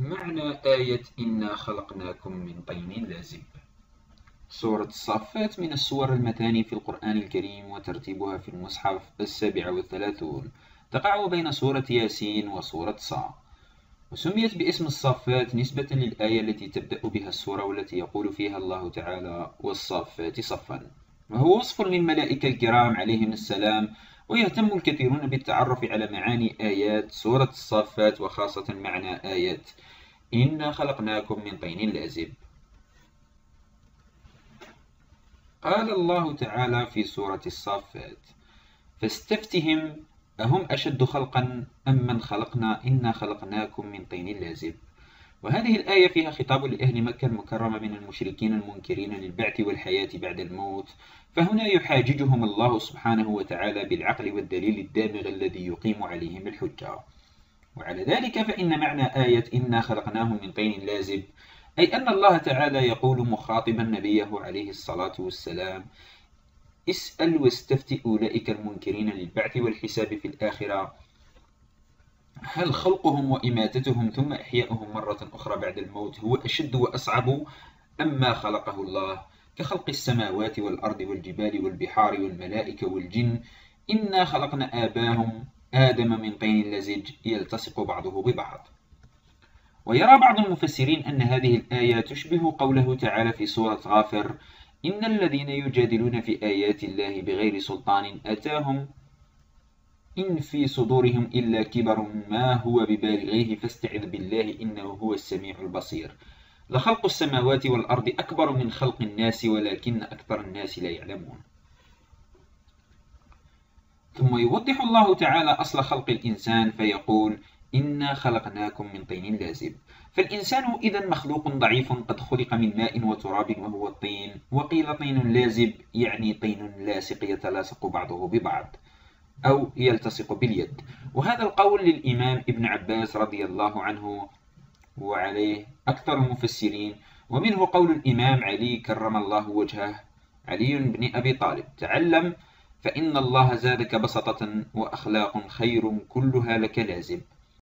معنى آية إنا خلقناكم من طين لازب. سورة الصافات من السور المثاني في القرآن الكريم وترتيبها في المصحف السابع والثلاثون. تقع بين سورة ياسين وسورة صا وسميت باسم الصافات نسبة للآية التي تبدأ بها السورة والتي يقول فيها الله تعالى والصافات صفا وهو وصف للملائكة الكرام عليهم السلام ويهتم الكثيرون بالتعرف على معاني آيات سورة الصافات وخاصة معنى آيات. إنا خلقناكم من طين لازب. قال الله تعالى في سورة الصافات فاستفتهم أهم أشد خلقا أم من خلقنا؟ إنا خلقناكم من طين لازب. وهذه الآية فيها خطاب لأهل مكة المكرمة من المشركين المنكرين للبعث والحياة بعد الموت. فهنا يحاججهم الله سبحانه وتعالى بالعقل والدليل الدامغ الذي يقيم عليهم الحجة. وعلى ذلك فإن معنى آية إنا خلقناهم من طين لازب أي أن الله تعالى يقول مخاطبا نبيه عليه الصلاة والسلام اسأل واستفتي أولئك المنكرين للبعث والحساب في الآخرة. هل خلقهم وإماتتهم ثم إحياؤهم مرة أخرى بعد الموت هو أشد وأصعب أم ما خلقه الله؟ كخلق السماوات والأرض والجبال والبحار والملائكة والجن إنا خلقنا آباهم آدم من طين لزج يلتصق بعضه ببعض. ويرى بعض المفسرين أن هذه الآية تشبه قوله تعالى في سورة غافر إن الذين يجادلون في آيات الله بغير سلطان أتاهم إن في صدورهم إلا كبر ما هو ببالغيه فاستعذ بالله إنه هو السميع البصير. لخلق السماوات والأرض أكبر من خلق الناس ولكن أكثر الناس لا يعلمون. ثم يوضح الله تعالى أصل خلق الإنسان فيقول إنا خلقناكم من طين لازب. فالإنسان إذا مخلوق ضعيف قد خلق من ماء وتراب وهو الطين. وقيل طين لازب يعني طين لاصق يتلاصق بعضه ببعض. أو يلتصق باليد. وهذا القول للإمام ابن عباس رضي الله عنه وعليه أكثر المفسرين ومنه قول الإمام علي كرم الله وجهه علي بن أبي طالب. تعلم فإن الله زادك بسطة وأخلاق خير كلها لك لازم.